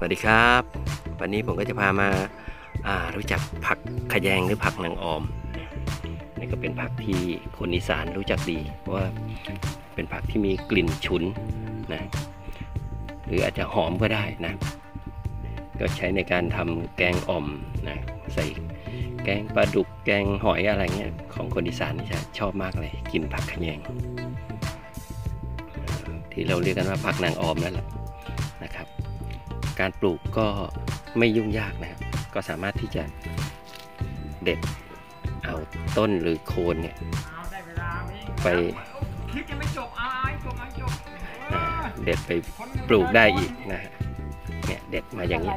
สวัสดีครับ วันนี้ผมก็จะพามาารู้จักผักขยงหรือผักนางออมนี่ก็เป็นผักที่คนอีสานรู้จักดี เพราะว่าเป็นผักที่มีกลิ่นฉุนนะหรืออาจจะหอมก็ได้นะ ก็ใช้ในการทำแกงอ่อมนะใส่แกงปลาดุกแกงหอยอะไรเงี้ยของคนอีสานนี่จะชอบมากเลยกินผักขยงที่เราเรียกกันว่าผักนางออมนั่นแหละ การปลูกก็ไม่ยุ่งยากนะครับ ก็สามารถที่จะเด็ดเอาต้นหรือโคนเนี่ยไปไเด็ดไปปลูกได้อีกนะฮะเนี่ยเด็ดมาอย่างนี้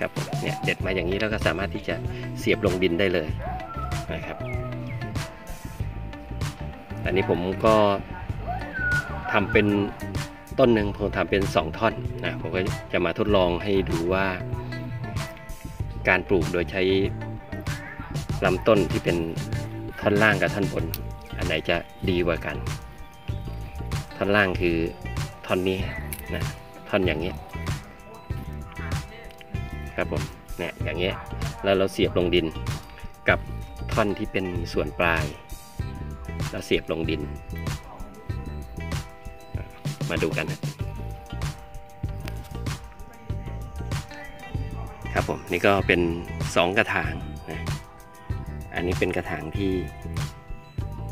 ครับผมเนี่ยเด็ดมาอย่างนี้แล้วก็สามารถที่จะเสียบลงดินได้เลยนะครับ อันนี้ผมก็ทำเป็น ต้นหนึ่งผมทำเป็น 2 ท่อนนะผมก็จะมาทดลองให้ดูว่า การปลูกโดยใช้ลำต้นที่เป็นท่อนล่างกับท่อนบน อันไหนจะดีกว่ากัน ท่อนล่างคือท่อนนี้นะท่อนอย่างนี้ครับผมเนี่ยอย่างเงี้ยแล้วเราเสียบลงดินกับท่อนที่เป็นส่วนปลายเราเสียบลงดิน มาดูกันนะครับผมนี่ก็เป็นสองกระถางนะอันนี้เป็นกระถางที่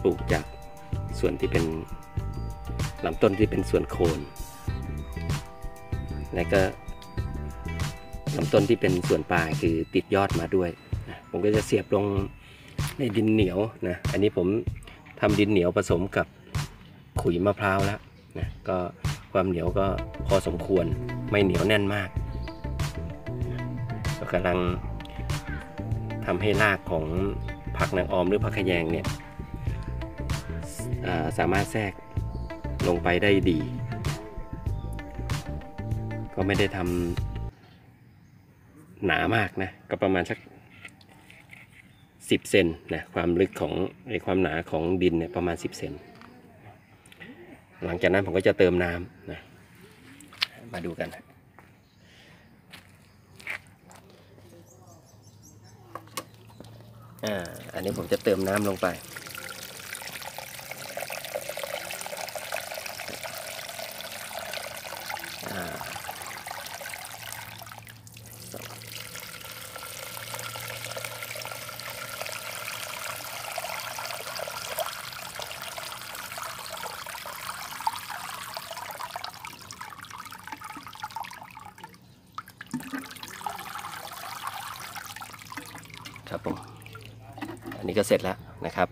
ปลูกจากส่วนที่เป็นลำต้นที่เป็นส่วนโคน และก็ลำต้นที่เป็นส่วนปลายคือติดยอดมาด้วยนะผมก็จะเสียบลงในดินเหนียวนะ อันนี้ผมทำดินเหนียวผสมกับขุยมะพร้าวแล้ว นะก็ความเหนียวก็พอสมควรไม่เหนียวแน่นมากก็กำลังทำให้รากของผักนางออมหรือผักขยงเนี่ยสามารถแทรกลงไปได้ดี ก็ไม่ได้ทำหนามากนะ ก็ประมาณสักสิบเซนนะความลึกของไอความหนาของดินเนี่ยประมาณสิบเซน หลังจากนั้นผมก็จะเติมน้ำนะมาดูกัน อ่า อันนี้ผมจะเติมน้ำลงไป อ่า ครับผมอันนี้ก็เสร็จแล้วนะครับ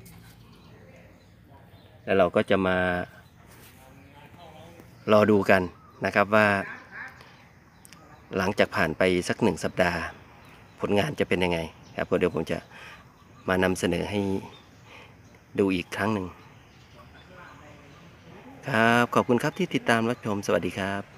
แล้วเราก็จะมารอดูกันนะครับว่า หลังจากผ่านไปสักหนึ่งสัปดาห์ ผลงานจะเป็นยังไงครับเดี๋ยวผมจะมานำเสนอให้ดูอีกครั้งหนึ่งครับ ขอบคุณครับที่ติดตามรับชมสวัสดีครับ